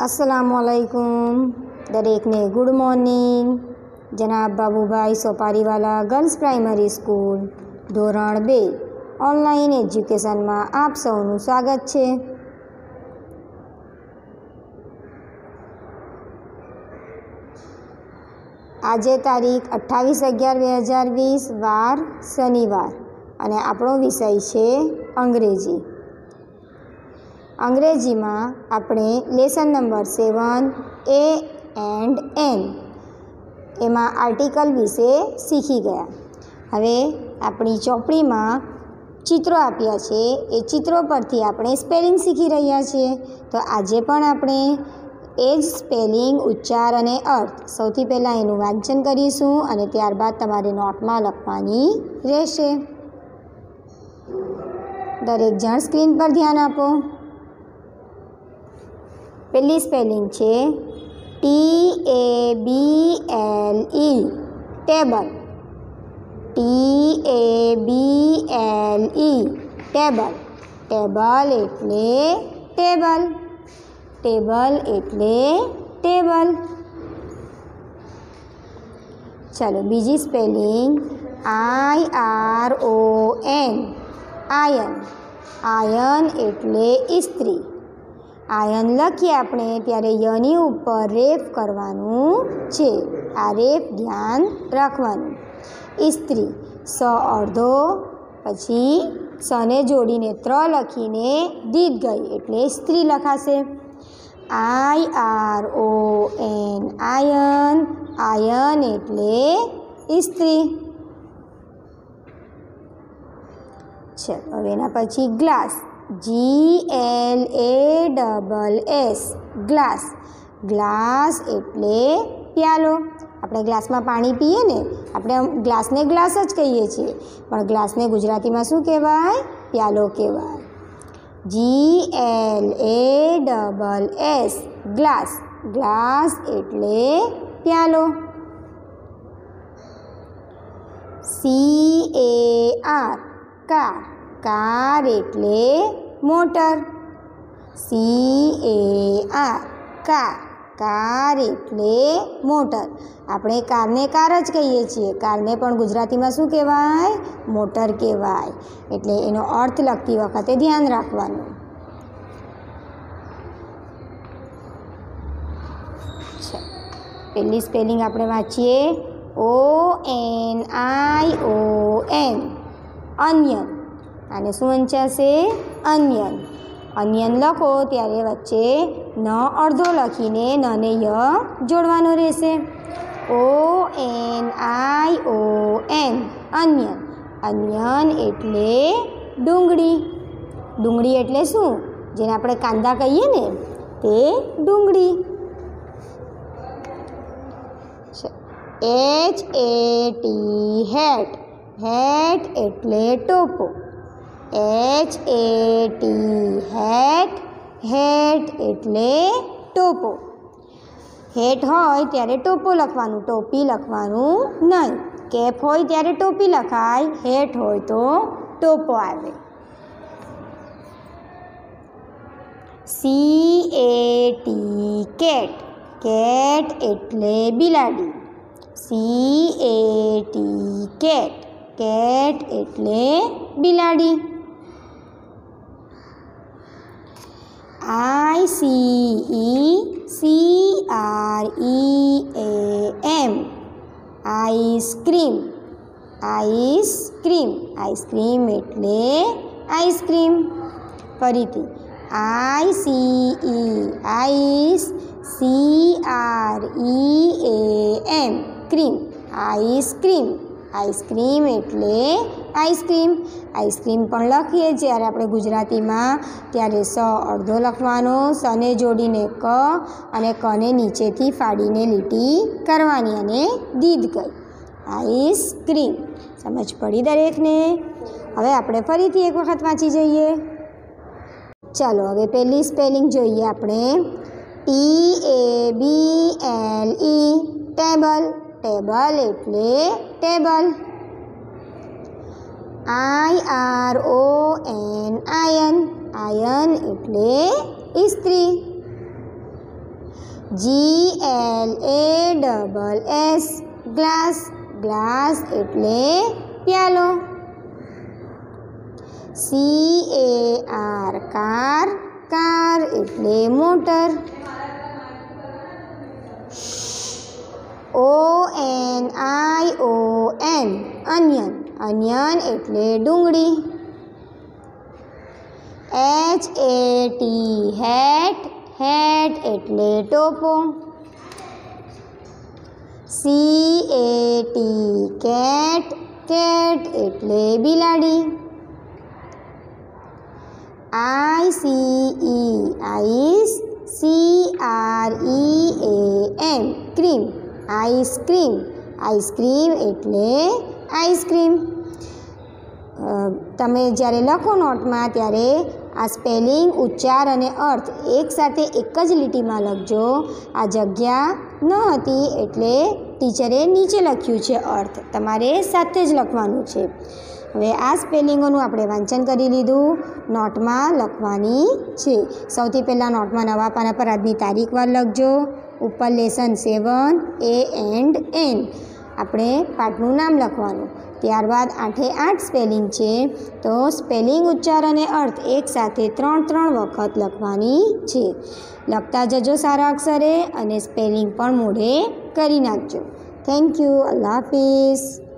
અસલામુઅલૈકુમ દરેકને good morning જનાબ Babubhai Sopariwala girls primary school ધોરણ બે ઓનલાઈન એજ્યુકેશનમાં આપ સૌનું સ્વાગત છે. આજે તારીખ અઠ્ઠાવીસ અગિયાર બે હજાર વીસ, વાર શનિવાર. અને આપણો વિષય છે અંગ્રેજી. અંગ્રેજીમાં આપણે lesson number seven, A and an એમાં આર્ટિકલ વિશે શીખી ગયા. હવે આપણી ચોપડીમાં ચિત્રો આપ્યા છે. એ ચિત્રો પરથી આપણે સ્પેલિંગ શીખી રહ્યા છીએ. તો આજે પણ આપણે એ જ સ્પેલિંગ, ઉચ્ચાર અને અર્થ સૌથી પહેલાં એનું વાંચન કરીશું અને ત્યારબાદ તમારે નોટમાં લખવાની રહેશે. દરેક જણ સ્ક્રીન પર ધ્યાન આપો. પહેલી સ્પેલિંગ છે T A B L E table T A B L E table table એટલે ટેબલ ટેબલ એટલે ટેબલ ચાલો બીજી spelling I R O N iron iron એટલે ઇસ્ત્રી. આયન લખીએ આપણે ત્યારે યની ઉપર રેફ કરવાનું છે. આ રેફ ધ્યાન રાખવાનું. ઇસ્ત્રી, સ અડધો, પછી સને જોડીને ત્ર લખીને દીધ ગઈ એટલે સ્ત્રી લખાશે. I R O N iron iron એટલે ઇસ્ત્રી. છે, હવે એના પછી glass. G L A double S glass glass એટલે પ્યાલો. આપણે ગ્લાસમાં પાણી પીએ ને, આપણે ગ્લાસને ગ્લાસ જ કહીએ છીએ. પણ ગ્લાસને ગુજરાતીમાં શું કહેવાય? પ્યાલો કહેવાય. G L A double S glass glass એટલે પ્યાલો. C A R car car એટલે motor. C A R car. Car એટલે મોટર. આપણે કારને કાર જ કહીએ છીએ. કારને પણ ગુજરાતીમાં શું કહેવાય? મોટર કહેવાય. એટલે એનો અર્થ લખતી વખતે ધ્યાન રાખવાનું. પહેલી સ્પેલિંગ આપણે વાંચીએ. ઓ એન આઈ ઓ એન અન્યન આને શું વંચાશે અન્યન. અન્યન લખો ત્યારે વચ્ચે ન અડધો લખીને નને ય જોડવાનો રહેશે. ઓ એન આઈ ઓ એન અન્યન. અન્યન એટલે ડુંગળી. ડુંગળી એટલે શું? જેને આપણે કાંદા કહીએ ને, તે ડુંગળી. H A T hat hat એટલે ટોપો. H A T hat hat એટલે ટોપો. હેટ હોય ત્યારે ટોપો લખવાનું, ટોપી લખવાનું નહીં. કેપ હોય ત્યારે ટોપી લખાય હેટ હોય તો ટોપો આવે. C A T cat cat એટલે બિલાડી. C A T cat cat એટલે બિલાડી. I C E C R E A M ice cream ice cream ice cream એટલે આઈસ્ક્રીમ ફરીથી I C E ice C R E A M cream ice cream Ice cream એટલે ice cream ice cream પણ લખીએ જ્યારે આપણે ગુજરાતીમાં ત્યારે સ અડધો લખવાનો સને જોડીને ક અને કને નીચેથી ફાડીને લીટી કરવાની અને દીધ ગઈ. આઈસ્ક્રીમ સમજ પડી દરેકને? હવે આપણે ફરીથી એક વખત વાંચી જઈએ. ચાલો, હવે પહેલી સ્પેલિંગ જોઈએ આપણે. T A B L E table table એટલે table. I R O N iron. Iron એટલે ઇસ્ત્રી. G L A double S. Glass. Glass એટલે પ્યાલો. C A R car. Car એટલે motor. O N I O N onion onion એટલે ડુંગળી. H A T hat hat એટલે ટોપો. C A T cat cat એટલે બિલાડી. I C E ice C R E A M cream ice cream ice cream એટલે ice cream તમે જ્યારે લખો નોટમાં ત્યારે આ સ્પેલિંગ, ઉચ્ચાર અને અર્થ એકસાથે એક જ લીટીમાં લખજો. આ જગ્યા ન હતી એટલે ટીચરે નીચે લખ્યું છે અર્થ. તમારે સાથે જ લખવાનું છે. હવે આ સ્પેલિંગોનું આપણે વાંચન કરી લીધું. નોટમાં લખવાની છે. સૌથી પહેલાં નોટમાં નવા પાના પર આજની તારીખ વાર લખજો. ઉપર lesson seven, A and N. આપણે પાઠનું નામ લખવાનું. ત્યારબાદ આઠે આઠ સ્પેલિંગ છે. તો સ્પેલિંગ ઉચ્ચાર અને અર્થ એકસાથે ત્રણ ત્રણ વખત લખવાની છે. લખતા જજો સારા અક્ષરે અને સ્પેલિંગ પણ મોઢે કરી નાખજો. Thank you. અલ્લાહ હાફિઝ.